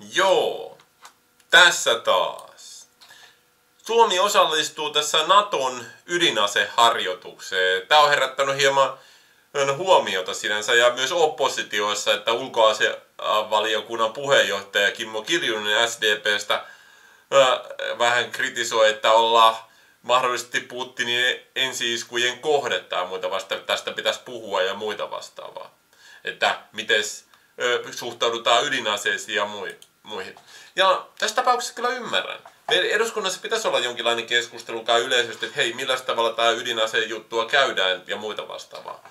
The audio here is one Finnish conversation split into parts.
Joo, tässä taas. Suomi osallistuu tässä Naton ydinaseharjoitukseen. Tämä on herättänyt hieman huomiota sinänsä ja myös oppositioissa, että ulkoasiavaliokunnan puheenjohtaja Kimmo Kiljunen SDPstä vähän kritisoi, että ollaan mahdollisesti Putinin ensiiskujen kohdetta ja muita vasta tästä pitäisi puhua ja muita vastaavaa. Että miten suhtaudutaan ydinaseisiin ja muihin. Ja tässä tapauksessa kyllä ymmärrän. Meidän eduskunnassa pitäisi olla jonkinlainen keskustelu kai yleisesti, että hei, millä tavalla tämä ydinaseen juttua käydään ja muita vastaavaa.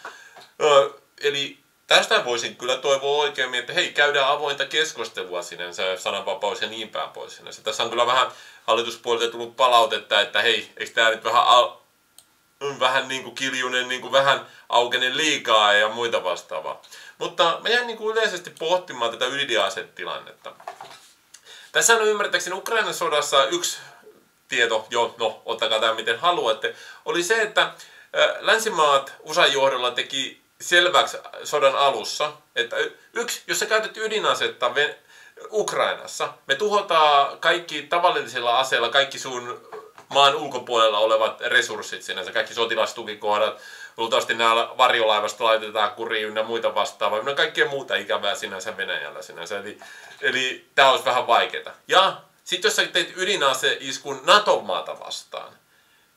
eli tästä voisin kyllä toivoa oikein, että hei, käydään avointa keskustelua sinänsä, sananvapaus ja niin päin pois sinänsä. Tässä on kyllä vähän hallituspuolelta tullut palautetta, että hei, eikö tämä nyt vähän, al- vähän niin kuin kiljunen, niin kuin vähän aukenen liikaa ja muita vastaavaa. Mutta mä jäin niin kuin yleisesti pohtimaan tätä ydinasetilannetta. Tässä on ymmärtääkseni Ukrainan sodassa yksi tieto, jo, no ottakaa tämä miten haluatte, oli se, että länsimaat USA johdolla teki selväksi sodan alussa, että yksi, jos sä käytät ydinasetta Ukrainassa, me tuhotaan kaikki tavallisilla aseilla, kaikki sun maan ulkopuolella olevat resurssit sinänsä, kaikki sotilastukikohdat, luultavasti nämä varjolaivasta laitetaan kuriin ja muita vastaavaa, no kaikkea muuta ikävää sinänsä Venäjällä sinänsä, eli, eli tämä olisi vähän vaikeaa. Ja sitten jos sä teit ydinaseiskun NATO-maata vastaan,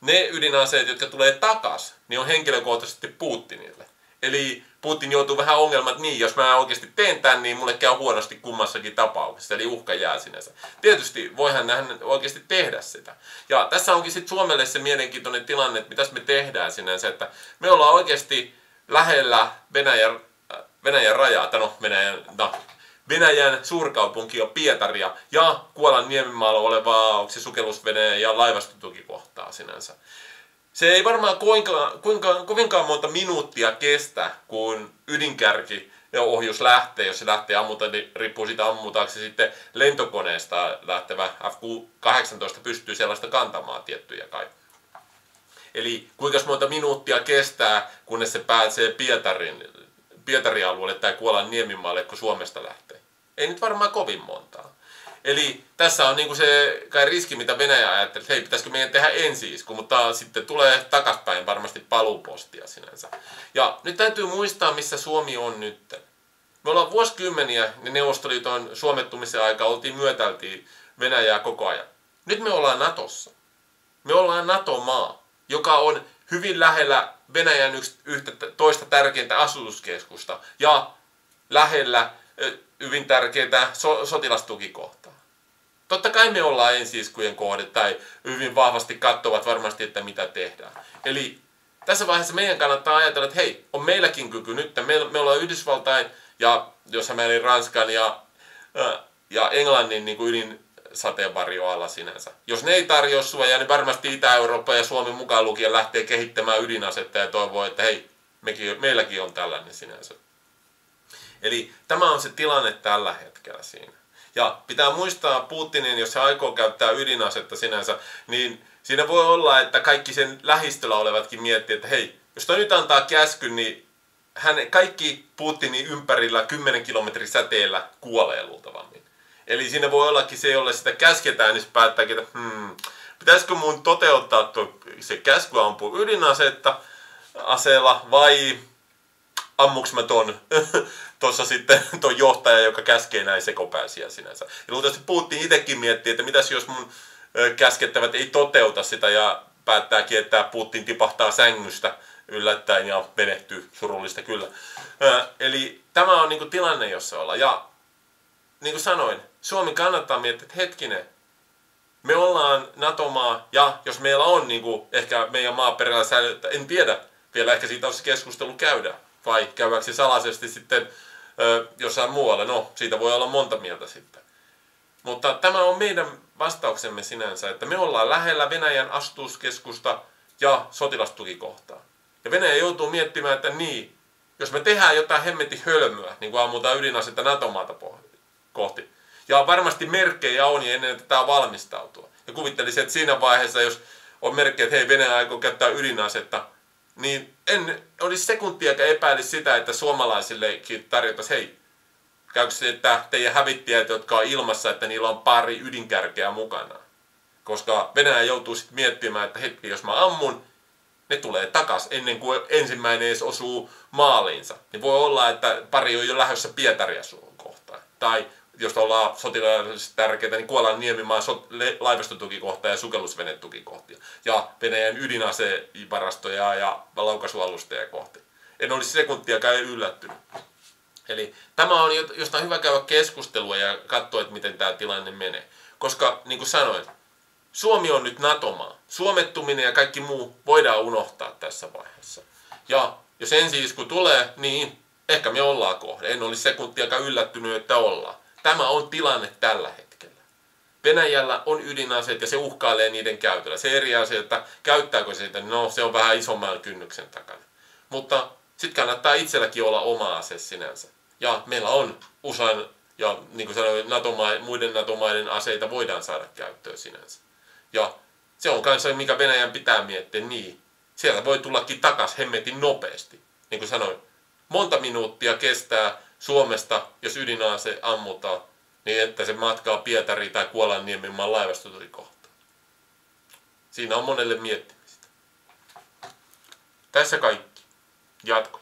ne ydinaseet, jotka tulee takas, niin on henkilökohtaisesti Putinille. Eli Putin joutuu vähän ongelmat niin, jos mä oikeasti teen tämän, niin mulle käy huonosti kummassakin tapauksessa, eli uhka jää sinänsä. Tietysti voihan hän oikeasti tehdä sitä. Ja tässä onkin sitten Suomelle se mielenkiintoinen tilanne, että mitäs me tehdään sinänsä, että me ollaan oikeasti lähellä Venäjän, Venäjän rajaa, tai no Venäjän, no, Venäjän suurkaupunkia Pietaria ja Kuolan niemimaalla olevaa onko se ja laivastotukikohtaa sinänsä se ei varmaan kuinka, kuinka, kovinkaan monta minuuttia kestä, kun ydinkärki ja ohjus lähtee, jos se lähtee ammuta, niin riippuu siitä ammutaanko se sitten lentokoneesta lähtevä F-18 pystyy sellaista kantamaan tiettyjä kai. Eli kuinka monta minuuttia kestää, kunnes se pääsee Pietarin, Pietarin alueelle tai Kuolan niemimaalle, kun Suomesta lähtee. Ei nyt varmaan kovin montaa. Eli tässä on niinku se kai riski, mitä Venäjä ajattelee, että hei, pitäisikö meidän tehdä ensi isku, mutta sitten tulee takaspäin varmasti paluupostia sinänsä. Ja nyt täytyy muistaa, missä Suomi on nyt. Me ollaan vuosikymmeniä, niin Neuvostoliiton suomettumisen aika oltiin myötältiin Venäjää koko ajan. Nyt me ollaan Natossa. Me ollaan NATO-maa, joka on hyvin lähellä Venäjän yhtä toista tärkeintä asutuskeskusta ja lähellä hyvin tärkeitä so- sotilastukikohtaa. Totta kai me ollaan ensiiskujen kohde tai hyvin vahvasti katsovat varmasti, että mitä tehdään. Eli tässä vaiheessa meidän kannattaa ajatella, että hei, on meilläkin kyky nyt. Me, me ollaan Yhdysvaltain ja jos mä olin Ranskan ja, ja Englannin niin kuin ydin sateenvarjoalla sinänsä. Jos ne ei tarjoa suojaa, niin varmasti Itä-Eurooppa ja Suomi mukaan lukien lähtee kehittämään ydinasetta ja toivoo, että hei, mekin, meilläkin on tällainen sinänsä. Eli tämä on se tilanne tällä hetkellä siinä. Ja pitää muistaa Putinin, jos se aikoo käyttää ydinasetta sinänsä, niin siinä voi olla, että kaikki sen lähistöllä olevatkin miettii, että hei, jos toi nyt antaa käskyn, niin hän, kaikki Putinin ympärillä 10 kilometrin säteellä kuolee luultavammin. Eli siinä voi ollakin se, jolle sitä käsketään, niin se päättääkin, että hmm, pitäisikö mun toteuttaa tuo, se käsky ampua ydinasetta aseella vai ammuks mä ton tuossa sitten tuon johtaja, joka käskee näin sekopääsiä sinänsä. Ja luultavasti Putin itsekin miettii, että mitäs jos mun käskettävät ei toteuta sitä ja päättääkin, että Putin tipahtaa sängystä yllättäen ja menehtyy surullista kyllä. Eli tämä on niinku tilanne, jossa ollaan. Ja niin kuin sanoin, Suomi kannattaa miettiä, että hetkinen, me ollaan NATO-maa ja jos meillä on niin kuin, ehkä meidän maaperällä säilyttä, en tiedä, vielä ehkä siitä on se keskustelu käydä, vai käydäänkö se salaisesti sitten ö, jossain muualla. No, siitä voi olla monta mieltä sitten. Mutta tämä on meidän vastauksemme sinänsä, että me ollaan lähellä Venäjän astuskeskusta ja sotilastukikohtaa. Ja Venäjä joutuu miettimään, että niin, jos me tehdään jotain hemmetin hölmöä, niin kuin ammutaan ydinasetta NATO-maata kohti, ja varmasti merkkejä on niin ennen, että tämä valmistautua. Ja kuvittelisin, että siinä vaiheessa, jos on merkkejä, että hei, Venäjä aikoo käyttää ydinasetta, niin en olisi sekuntiakaan epäili sitä, että suomalaisillekin tarjottaisiin, hei, Käykö se, että teidän hävittäjät, jotka on ilmassa, että niillä on pari ydinkärkeä mukana? Koska Venäjä joutuu sitten miettimään, että hetki, jos mä ammun, ne tulee takas ennen kuin ensimmäinen edes osuu maaliinsa. Niin voi olla, että pari on jo lähdössä Pietaria suun kohtaan. Tai jos ollaan sotilaallisesti tärkeitä, niin Kuolan niemimaan so- laivastotukikohta ja sukellusvenetukikohtia. Ja Venäjän ydinasevarastoja ja laukaisualusteja kohti. En olisi sekuntiakaan yllättynyt. Eli tämä on jostain hyvä käydä keskustelua ja katsoa, että miten tämä tilanne menee. Koska, niin kuin sanoin, Suomi on nyt NATO-maa. Suomettuminen ja kaikki muu voidaan unohtaa tässä vaiheessa. Ja jos ensi isku tulee, niin ehkä me ollaan kohde. En olisi sekuntiakaan yllättynyt, että ollaan. Tämä on tilanne tällä hetkellä. Venäjällä on ydinaseet ja se uhkailee niiden käytöllä. Se eri asia, että käyttääkö se sitä, no se on vähän isomman kynnyksen takana. Mutta sitten kannattaa itselläkin olla oma ase sinänsä. Ja meillä on USAn ja niin kuin sanoin, NATO muiden NATO-maiden aseita voidaan saada käyttöön sinänsä. Ja se on kanssa, mikä Venäjän pitää miettiä, niin sieltä voi tullakin takas hemmetin nopeasti. Niin kuin sanoin, monta minuuttia kestää Suomesta, jos ydinase ammutaan, niin että se matkaa Pietari tai Kuolanniemen maan laivastotulikohtaan. Siinä on monelle miettimistä. Tässä kaikki. Jatko.